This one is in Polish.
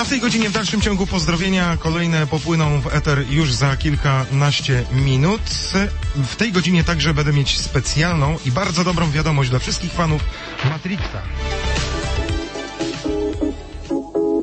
A w tej godzinie w dalszym ciągu pozdrowienia kolejne popłyną w eter już za kilkanaście minut. W tej godzinie także będę mieć specjalną i bardzo dobrą wiadomość dla wszystkich fanów Matrixa.